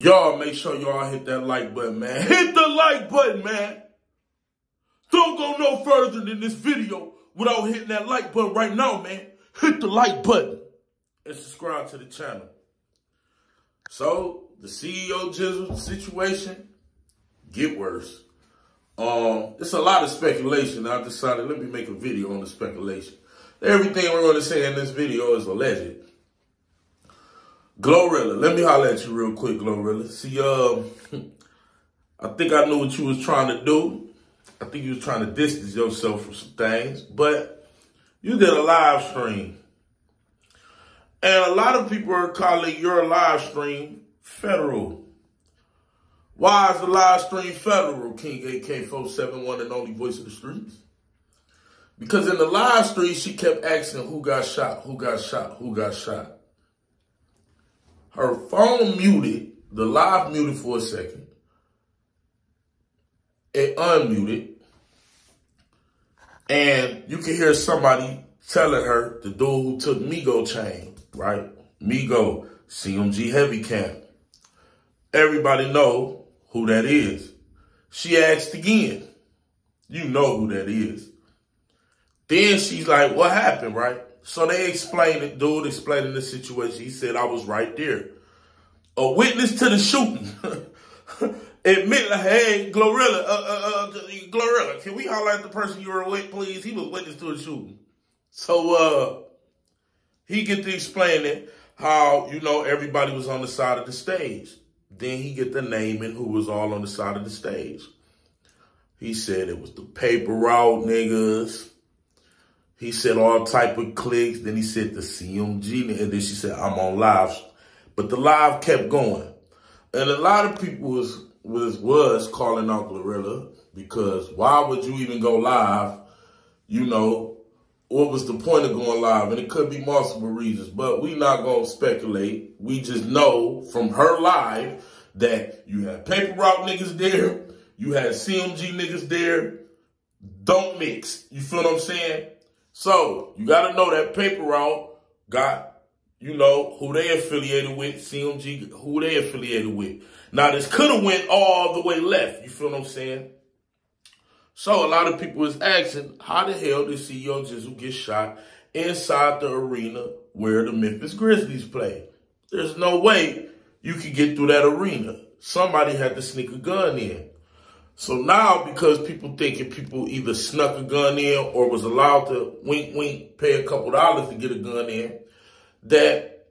Y'all make sure y'all hit that like button, man. Hit the like button, man. Don't go no further than this video without hitting that like button right now, man. Hit the like button and subscribe to the channel. So, the CEO Jizzle situation get worse. Um, it's a lot of speculation. I decided let me make a video on the speculation. Everything we're going to say in this video is alleged. Glorilla, let me holler at you real quick, Glorilla. See, um, I think I knew what you was trying to do. I think you was trying to distance yourself from some things, but you did a live stream. And a lot of people are calling your live stream federal. Why is the live stream federal, King AK471 and only voice of the streets? Because in the live stream, she kept asking who got shot, who got shot, who got shot her phone muted, the live muted for a second. It unmuted. And you can hear somebody telling her, the dude who took Migo chain, right? Migo, CMG Heavy Camp. Everybody know who that is. She asked again. You know who that is. Then she's like, what happened, right? So they explained it, dude explaining the situation. He said, I was right there. A witness to the shooting. Admit, hey, Glorilla, uh, uh, uh, Glorilla, can we highlight the person you were with, please? He was witness to the shooting. So, uh, he get to explain it, how, you know, everybody was on the side of the stage. Then he get the naming who was all on the side of the stage. He said it was the paper route niggas. He said all type of clicks. Then he said the CMG. And then she said, I'm on live. But the live kept going. And a lot of people was was was calling out Glorilla because why would you even go live? You know, what was the point of going live? And it could be multiple reasons, but we not gonna speculate. We just know from her live that you had paper route niggas there, you had CMG niggas there. Don't mix. You feel what I'm saying? So you got to know that paper route got, you know, who they affiliated with, CMG, who they affiliated with. Now this could have went all the way left. You feel what I'm saying? So a lot of people is asking, how the hell did CEO Jizzle get shot inside the arena where the Memphis Grizzlies play? There's no way you could get through that arena. Somebody had to sneak a gun in. So now, because people thinking people either snuck a gun in or was allowed to wink, wink, pay a couple dollars to get a gun in, that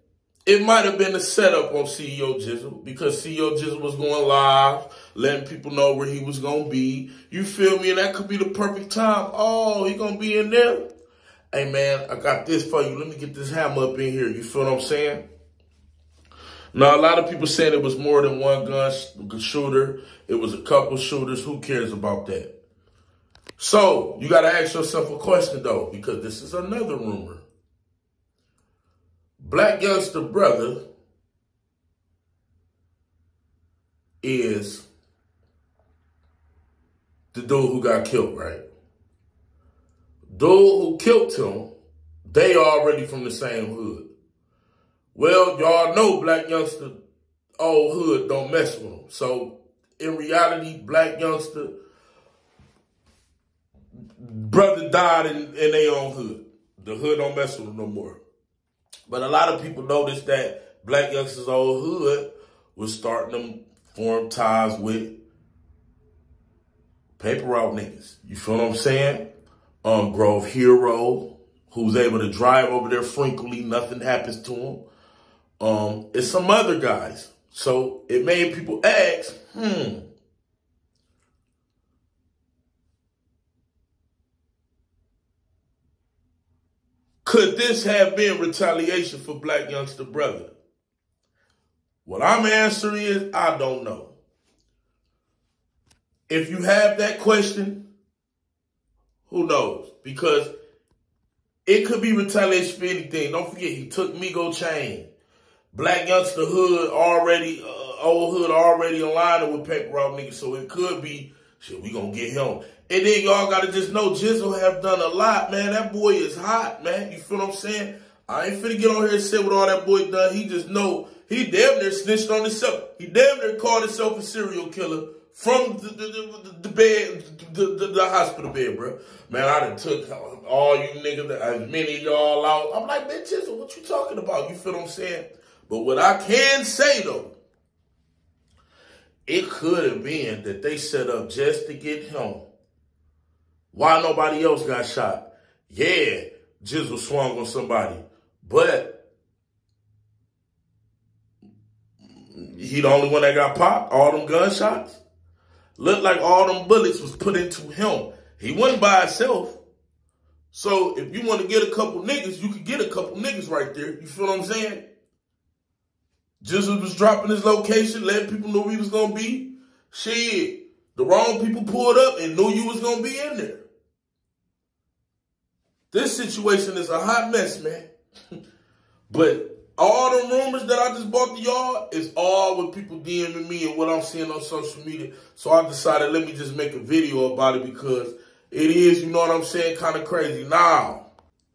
it might have been a setup on CEO Jizzle because CEO Jizzle was going live, letting people know where he was going to be. You feel me? And that could be the perfect time. Oh, he going to be in there? Hey, man, I got this for you. Let me get this hammer up in here. You feel what I'm saying? Now, a lot of people saying it was more than one gun shooter. It was a couple shooters. Who cares about that? So, you got to ask yourself a question, though, because this is another rumor. Blac Youngsta Brother is the dude who got killed, right? Dude who killed him, they already from the same hood. Well, y'all know Blac Youngsta, old hood, don't mess with them. So, in reality, Blac Youngsta, brother died in, in their own hood. The hood don't mess with them no more. But a lot of people noticed that Blac Youngsta's old hood was starting to form ties with paper route niggas. You feel what I'm saying? Um, Grove Hero, who's able to drive over there frequently, nothing happens to him. Um, it's some other guys. So it made people ask, hmm, could this have been retaliation for Blac Youngsta Brother? What I'm answering is, I don't know. If you have that question, who knows? Because it could be retaliation for anything. Don't forget, he took Migo chain. Blac Youngsta Hood already, uh, old hood already aligning with Paper Route niggas, so it could be, shit, we gonna get him. And then y'all gotta just know Jizzle have done a lot, man. That boy is hot, man. You feel what I'm saying? I ain't finna get on here and say what all that boy done. He just know he damn near snitched on himself. He damn near called himself a serial killer from the, the, the, the bed, the, the, hospital bed, bro. Man, I done took all you niggas, as many y'all out. I'm like, bitches, what you talking about? You feel what I'm saying? But what I can say though, it could have been that they set up just to get him. Why nobody else got shot? Yeah, Jizzle swung on somebody, but he the only one that got popped. All them gunshots looked like all them bullets was put into him. He wasn't by himself. So if you want to get a couple niggas, you could get a couple niggas right there. You feel what I'm saying? Jizzle was dropping his location, letting people know he was gonna be. Shit, the wrong people pulled up and knew you was gonna be in there. This situation is a hot mess, man. but all the rumors that I just bought to y'all is all with people DMing me and what I'm seeing on social media. So I decided let me just make a video about it because it is, you know what I'm saying, kind of crazy. Now,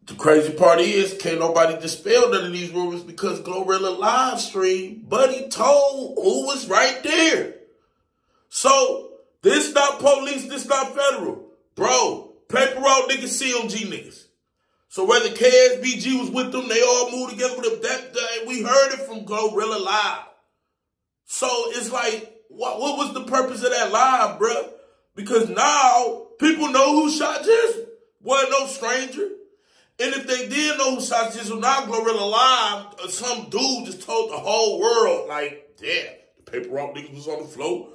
the crazy part is, can't nobody dispel none of these rumors because Glorilla live stream, Buddy told who was right there. So, this not police, this not federal. Bro, paper route niggas, CMG niggas. So whether KSBG was with them, they all moved together with them. That day, we heard it from Glorilla Live. So it's like, what, what was the purpose of that live, bruh? Because now people know who shot Jizzle. Wasn't no stranger. And if they did know who shot Jizzle, now Glorilla Live, uh, some dude just told the whole world, like, damn, the paper route niggas was on the floor.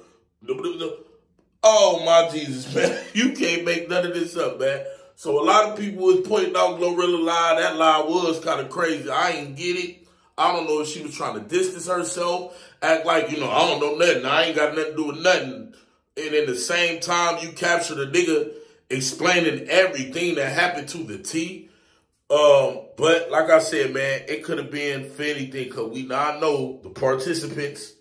Oh my Jesus, man. You can't make none of this up, man. So a lot of people was pointing out Glorilla lie. That lie was kind of crazy. I ain't get it. I don't know if she was trying to distance herself, act like, you know, I don't know nothing. I ain't got nothing to do with nothing. And in the same time, you capture the nigga explaining everything that happened to the T. Um, but like I said, man, it could have been for anything because we now know the participants.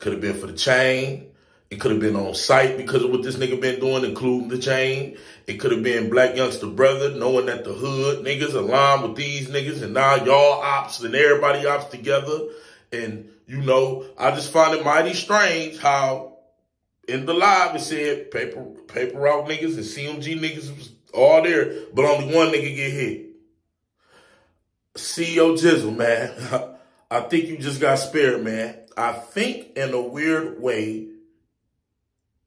Could have been for the chain. It could have been on site because of what this nigga been doing, including the chain. It could have been Blac Youngsta Brother, knowing that the hood niggas aligned with these niggas, and now y'all ops and everybody ops together. And, you know, I just find it mighty strange how in the live it said paper paper route niggas and CMG niggas was all there, but only one nigga get hit. CEO Jizzle, man. I think you just got spared, man. I think in a weird way,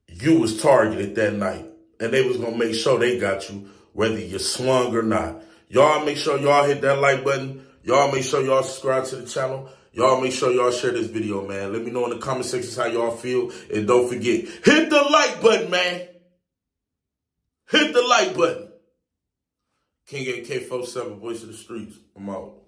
you was targeted that night. And they was going to make sure they got you, whether you swung or not. Y'all make sure y'all hit that like button. Y'all make sure y'all subscribe to the channel. Y'all make sure y'all share this video, man. Let me know in the comment sections how y'all feel. And don't forget, hit the like button, man. Hit the like button. King AK47, voice of the streets. I'm out.